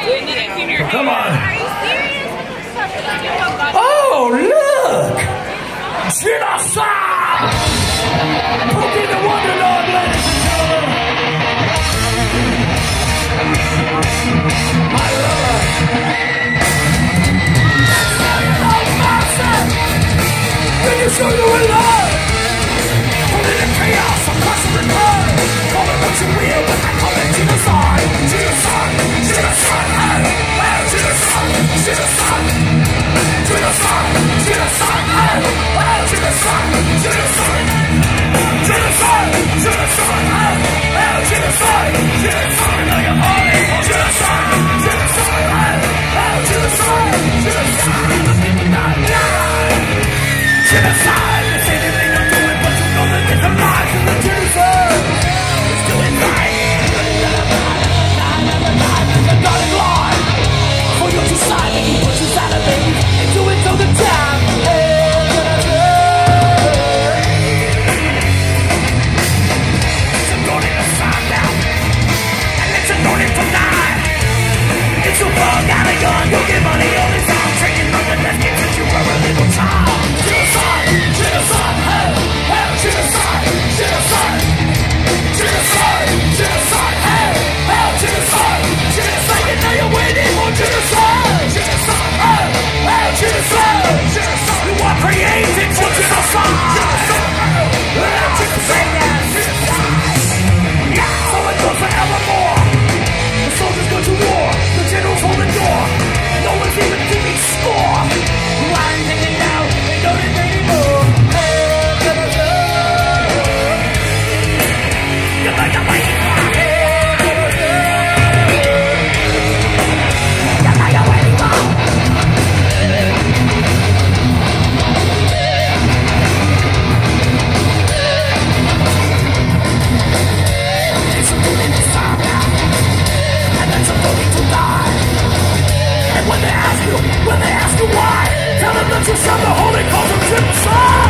Come on. Oh, look! Genocide! Cookie the Wonderland, ladies and gentlemen! My love! Let me show you a love! to sound the holy call from Jim Fox.